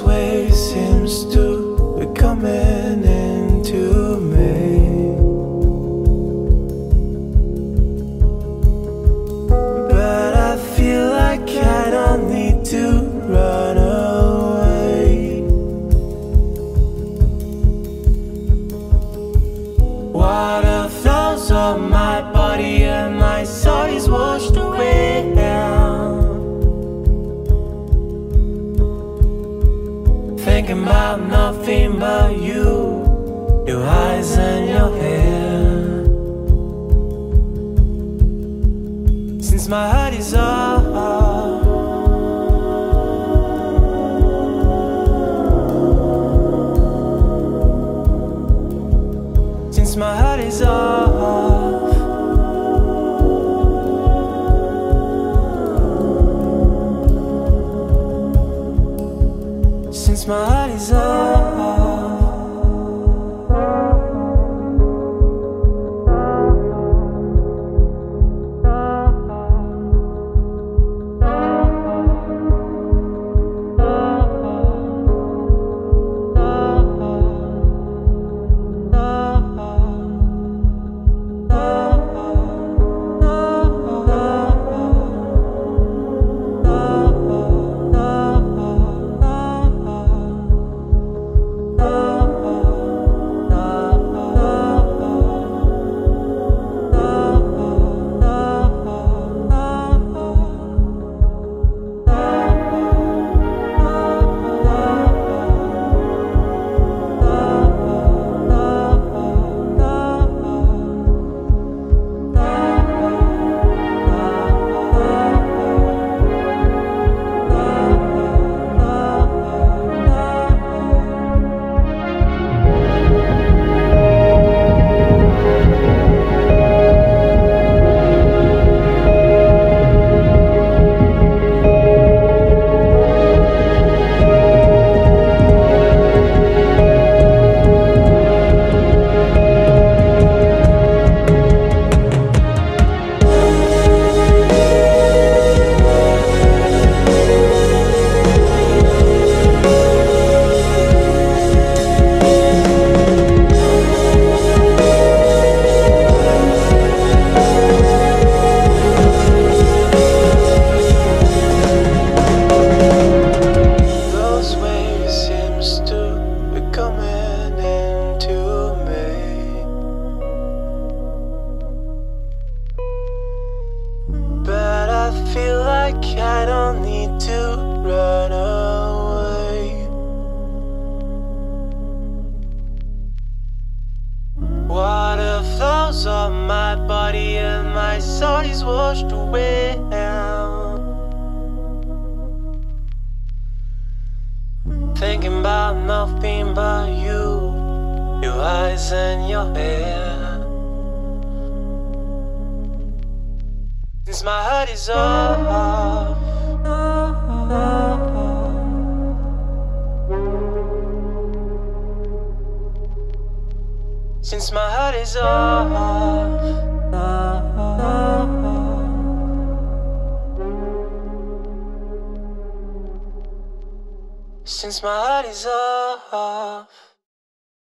Those waves seems to be coming into me. But I feel like I don't need to run away. Water flows on my body Thinking about nothing but you. Your eyes and your hair. Since my heart is off like I don't need to run away Water flows on my body and my soul is washed away Thinking about nothing but you, your eyes and your hair. Since my heart is off. Since my heart is off. Since my heart is off